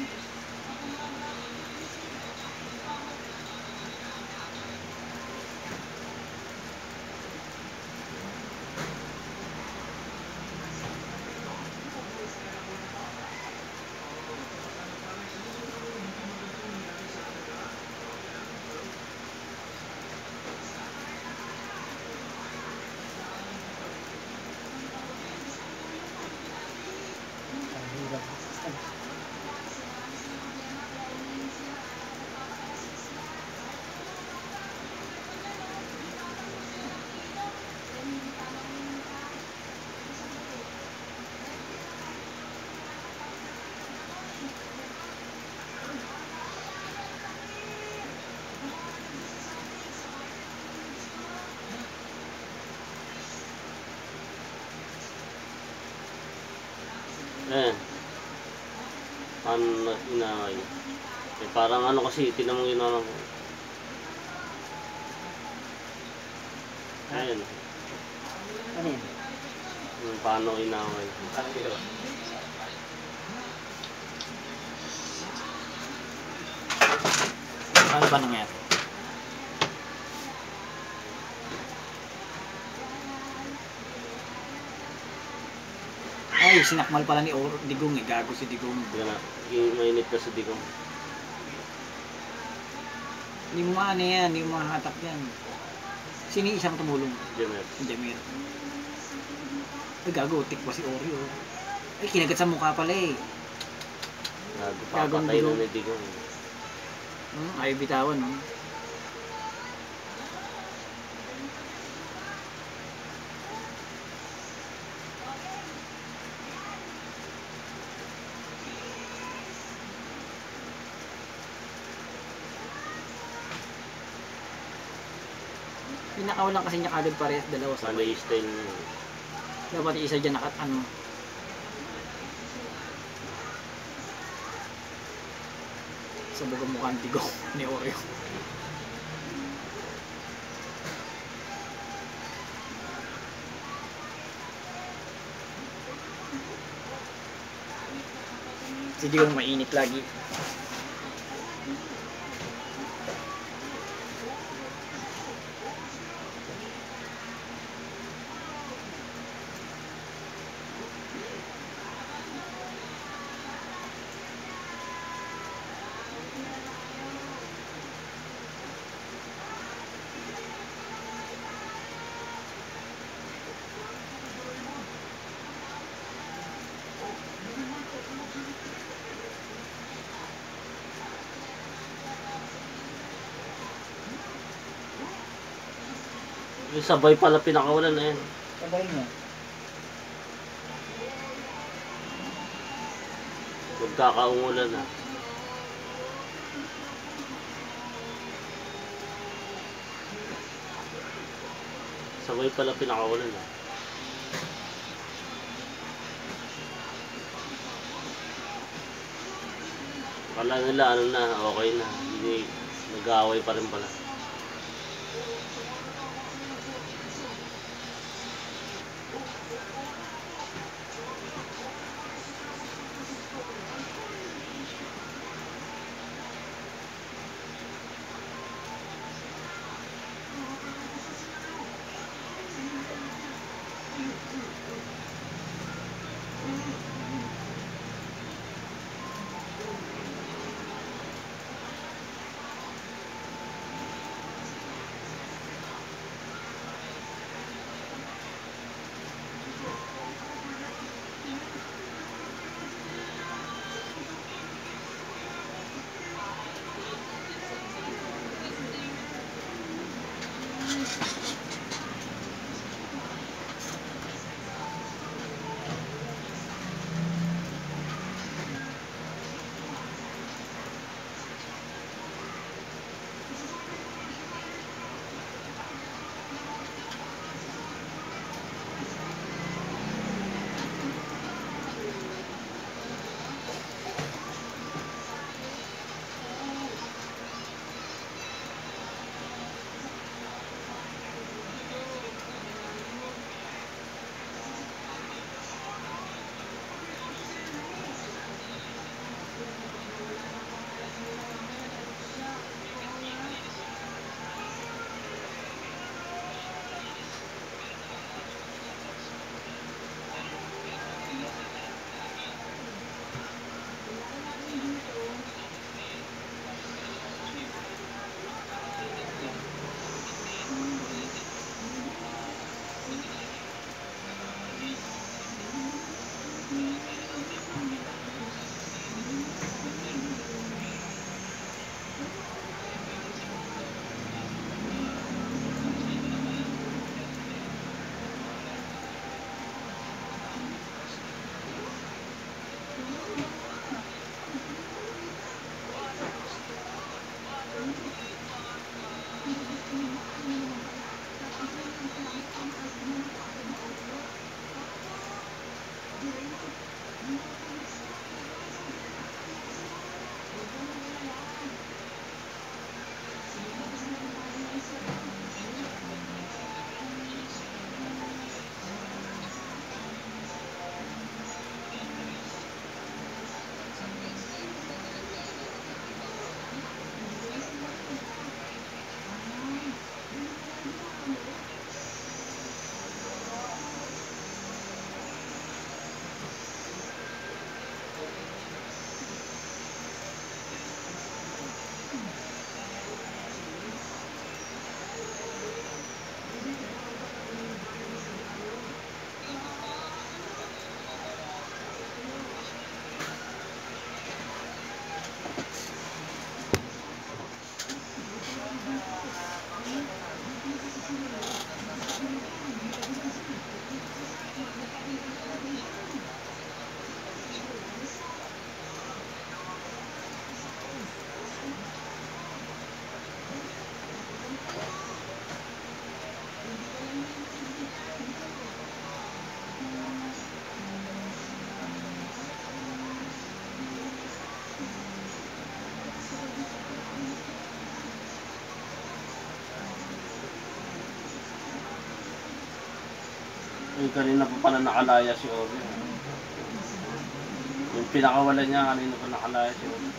Jesus. Eh. Paano na inaway? Eh, parang ano kasi, tinan mo ginawa ko. Ayan. Ano yun? Yung paano inaway. Ano ginawa? Ano ba nangyari? Ay, sinakmal pala ni Or Digong eh. Gago si Digong. Yan na. Yung mainit ka sa digong. Hindi mo maano yan. Hindi mo mahatak yan. Yung isang tumulong? Hindi, meron. Ay, gago. Tik pa si Oreo. Ay, kinagat sa mukha pala eh. Gago, papatay na ni digong. Hmm, ayaw bitawan, no? Pinakawalan kasi niya kagad parehas dalawa sa Malay style niya. Dapat yung isa dyan nakat ano. Sa bagang mukhang tigo ni Oreo. Si Digong mainit lagi. Yung sabay pala pinakawalan na yan. Sabay mo. Magkakaungulan na. Sabay pala pinakawalan na. Kala nila ano na, okay na. Hindi, nag-aaway pa rin pala. Yung kanina pa pala nakalaya si Ori. Yung pinakawalan niya, kanina pa nakalaya si Ori.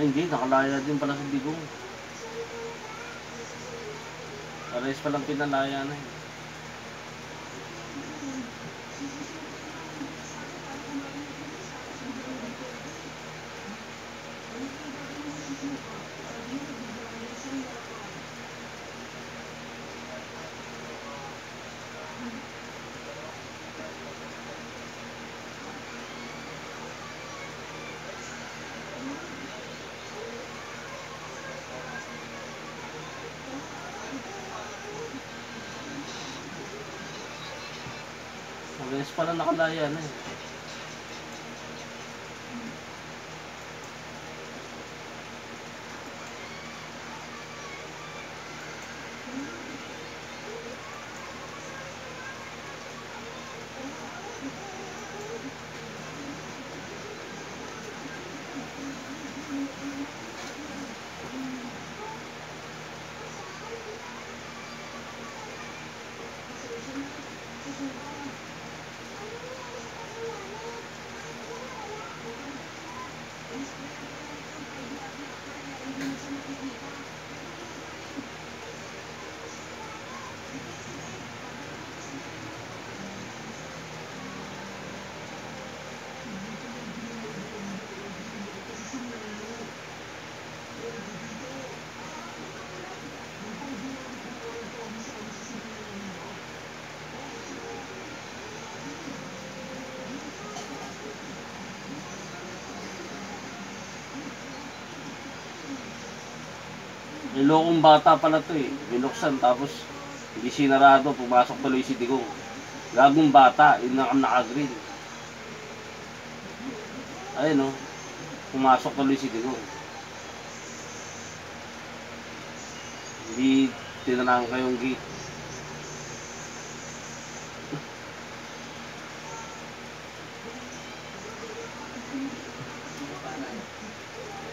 Ay hindi, nakalaya din pala sa digong. Pares palang pinalaya na eh. Pala nakalaya na eh. Nilokong bata pala to eh. Binuksan tapos hindi sinarado, pumasok tuloy si Digong. Gagong bata, yun na ang naka-green. Ayun oh, pumasok tuloy si Digong. Hindi tinanang kayong gate.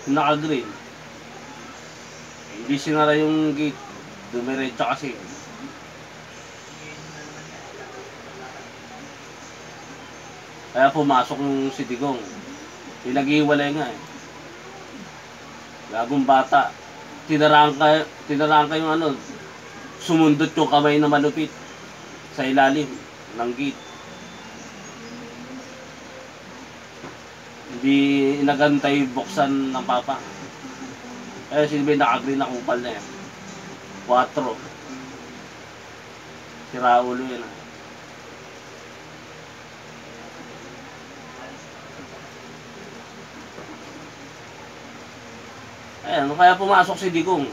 Naka-green. Hindi sinara yung gate. Dumiretso kasi. Kaya pumasok yung si Digong. Pinag-iwalay nga eh. Gagong bata. Tinarang ka, tinarang ka yung ano, sumundot yung kamay na malupit sa ilalim ng gate. Hindi inagantay buksan ng papa. Eh, silbi naka-green na kupal na yan. 4. Si Raulo yun ah. Ayan, kaya pumasok si Digong.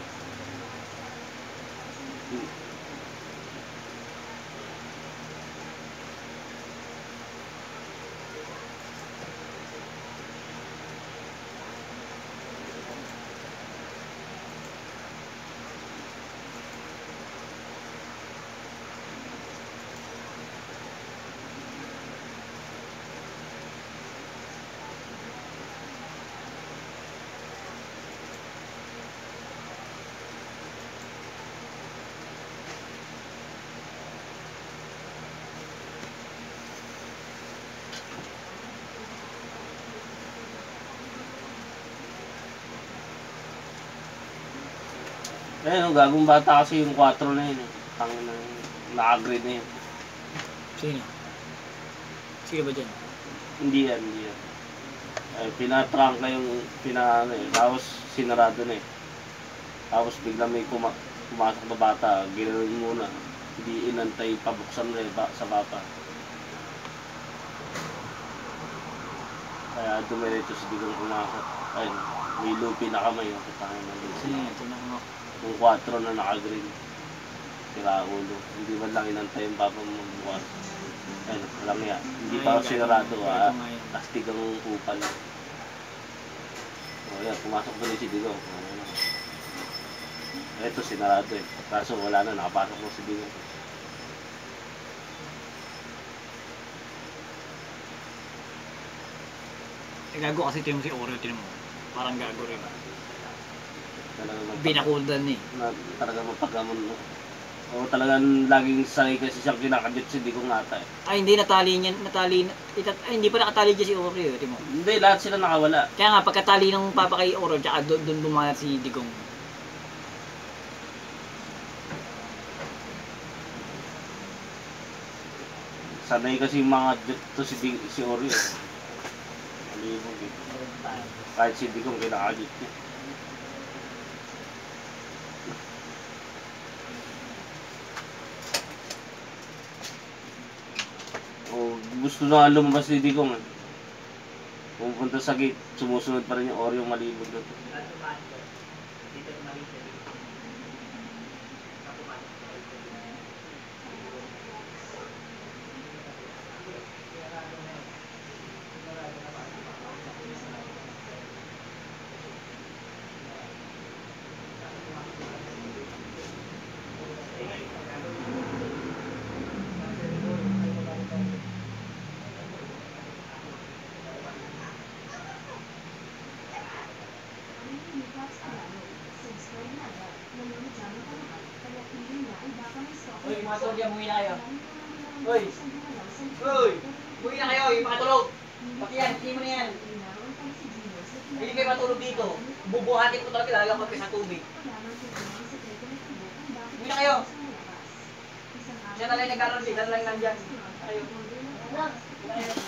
Ayan, oh, gagong bata kasi yung 4 na yun. Eh. Tang na naka-grade na yun. Sino? Sino ba dyan? Hindi yan, hindi yan. Ay, pinatrangka yung pina, ano, eh, tapos sinarado na eh. Tapos bigla may puma pumasok na bata, ginanon muna. Hindi inantay pabuksan na eh, ba, sa bata. Kaya dumiretso si Digong pumasok. Ayun, may lupi na kamay. Yung tayo na Kasi ito na ako. Yung 4 na naka-green. Sira ulo. Hindi man lang inantay yung mo magbukas. Ayun, walang ya. Hindi pa sinarado. Ah, nga yun. astig ang kupal. O yan, pumasok doon si na. Ito, sinarado eh. Kaso wala na, nakapasok mo si Digong. Eh, gago kasi ito yung si Oreo, tinan mo. Parang gago rin. Talagang magpag- Binakuldan eh. na talagang mapagkamon mo. O talagang laging sanay kasi siyang kinakadit si Digong ata eh. Ay, hindi natali niyan, natali, itat, ay, hindi pa nakatali dyan si Oreo, tinan mo. Hindi, lahat sila nakawala. Kaya nga, pagkatali ng papa kay Oreo, tsaka doon, doon bumanat si Digong. Sanay kasi mga jet to si, Dig si Oreo. eh. Malibog eh. Kahit si Digong kinakadit niya. Gusto na lumabas ni Digong eh. Pupunta sa gate, sumusunod pa rin yung Oreo malibog na to. Uy, mga tol dyan, umuwi na kayo. Uy! Uy! Umuwi na kayo, yung makatulog. Pati yan, hindi mo na yan. Hindi kayo matulog dito. Bubuhatin ko talaga, lalagyan ko sa tubig. Umuwi na kayo. Siya na lang nag-aaral, siya na lang nandyan. Kayo. Kayo.